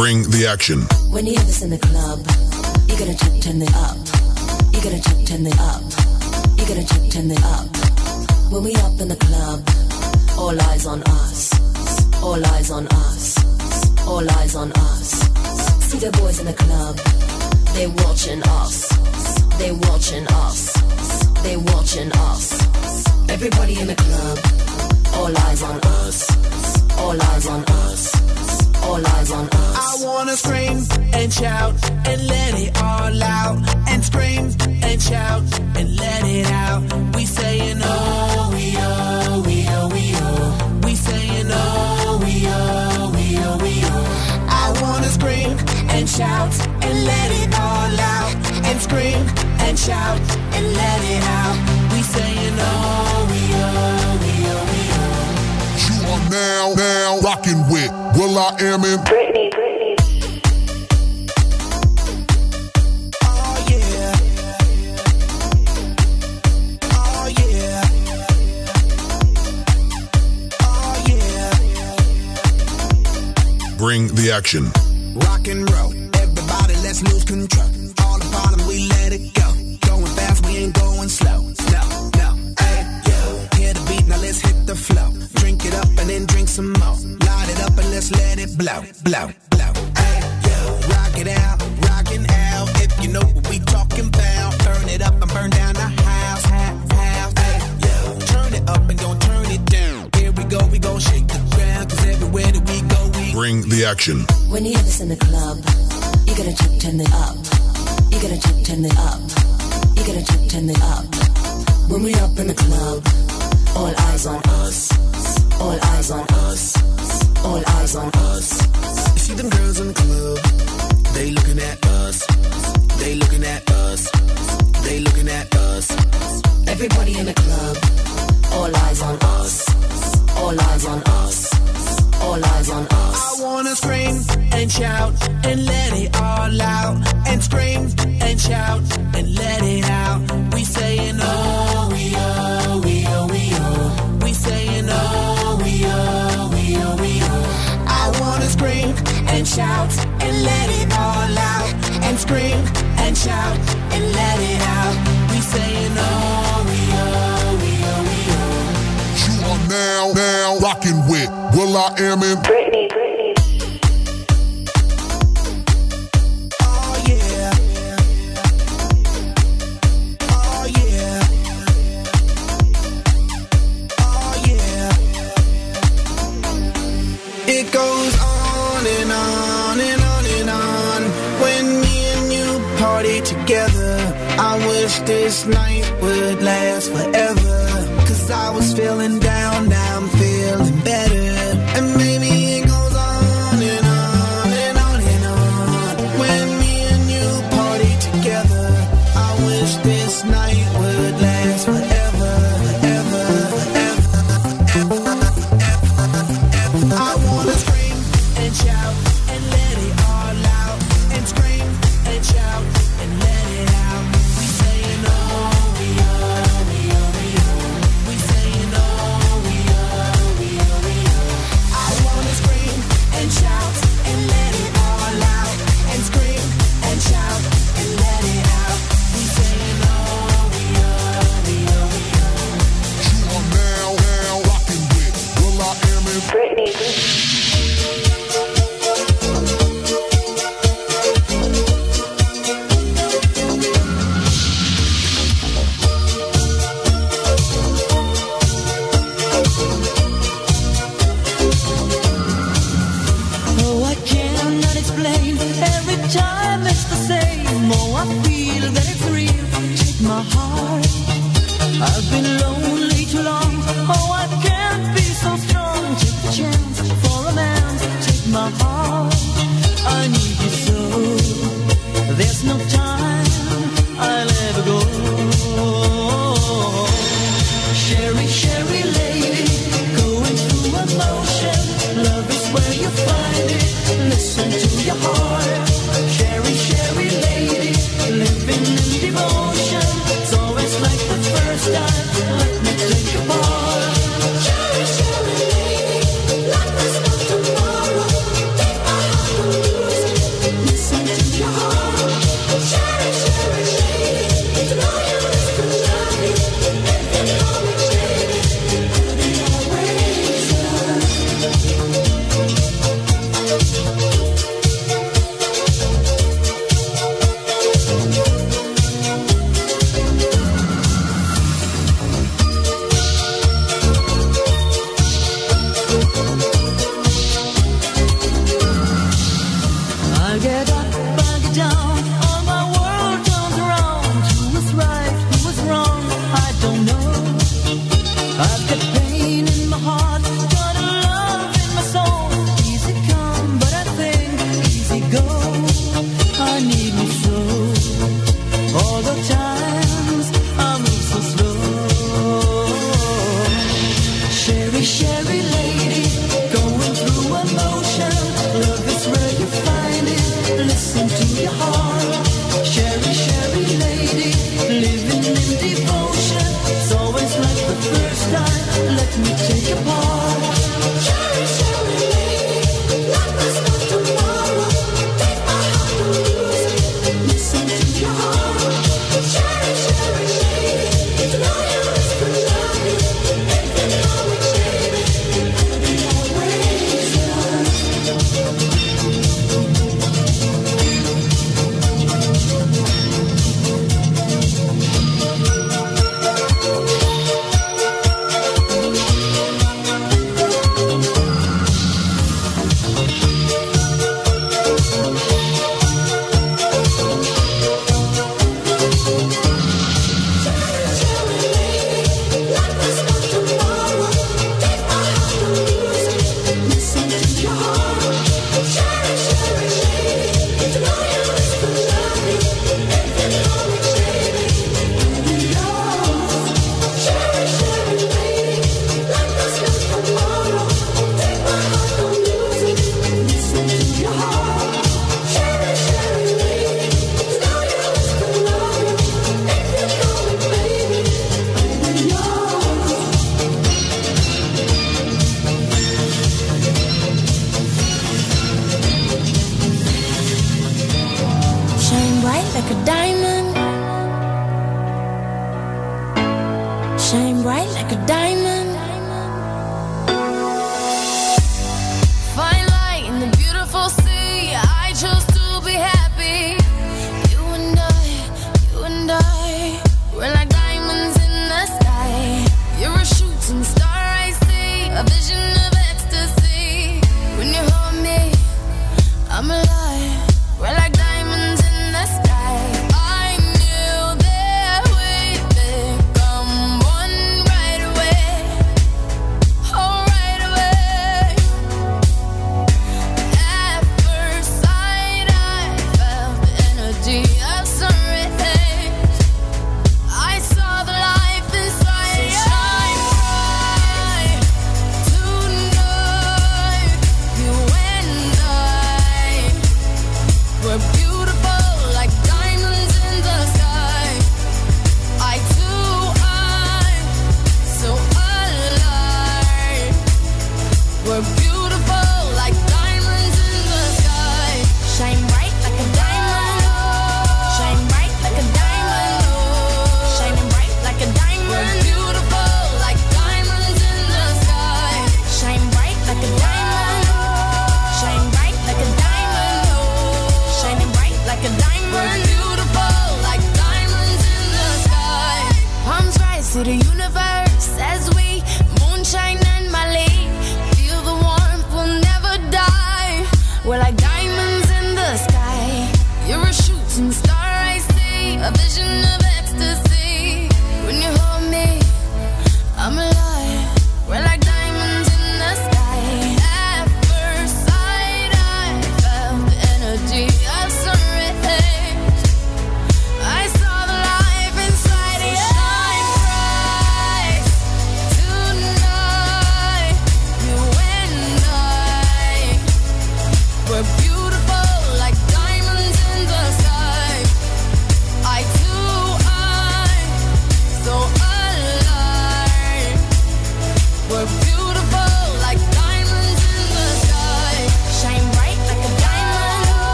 Bring the action. When you have this in the club, you gotta check, turn it up. You gotta check, turn it up. You gotta check, turn it up. When we up in the club, all eyes on us. All eyes on us. All eyes on us. See the boys in the club, they watching us. They watching us. They watching us. Everybody in the club, all eyes on us. All eyes on us. All eyes on us. I wanna scream and shout and let it all out. And scream and shout and let it out. We saying oh, we oh, we oh, we oh. We saying oh, we oh, we oh, we oh. I wanna scream and shout and let it all out. And scream and shout and let it out. We saying oh, we with will.i.am in Britney, Britney. Oh yeah. Oh yeah. Oh yeah. Bring the action. Rock and roll. Everybody, let's lose control. It blow, blow, blow. Hey, yo. Rock it out, rockin' out. If you know what we talking about, turn it up and burn down the house, house, house. Hey, yo. Turn it up and don't turn it down. Here we go, we gon' shake the ground. Cause everywhere that we go, we Bring the action. When you have this in the club, you gotta check, turn it up. You gotta check, turn it up. You gotta check, turn it up. When we up in the club, all eyes on us. All eyes on us. All eyes on us. See them girls in the club, they looking at us. They looking at us. They looking at us. Everybody in the club, all eyes on us. All eyes on us. All eyes on us. I wanna scream and shout and let it all out. And scream and shout with Will I Am in Britney, Britney. Oh yeah. Oh yeah. Oh yeah. It goes on and on and on and on when me and you party together. I wish this night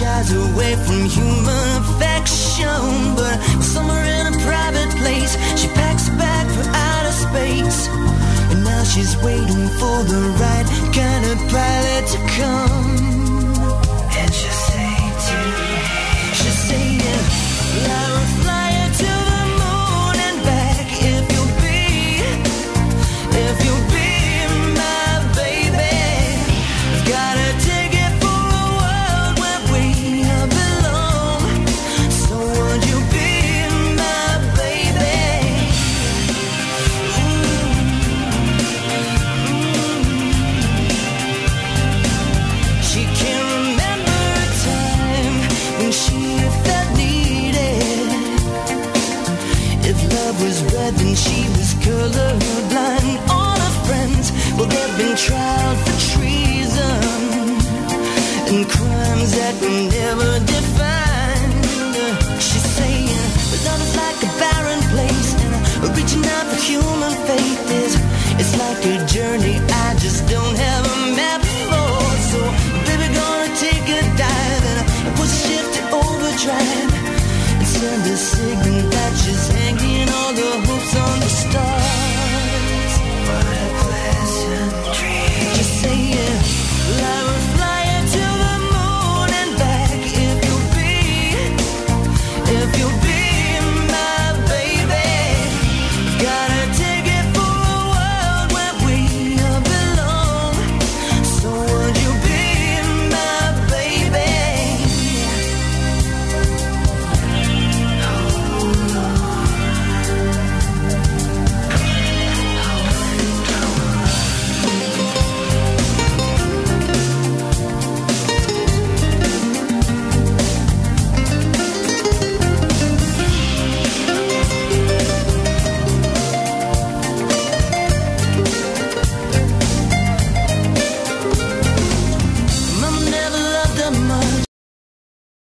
shies away from human affection But somewhere in a private place She packs a bag for outer space. And now she's waiting for the right kind of pilot to come. And she'll say to me She'll say, she was colored